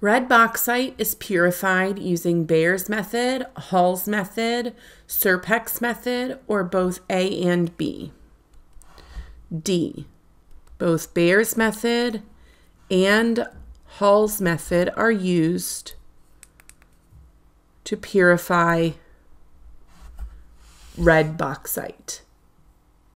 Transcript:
Red bauxite is purified using Bayer's method, Hall's method, Serpeck's method, or both A and B. D. Both Bayer's method and Hall's method are used to purify red bauxite.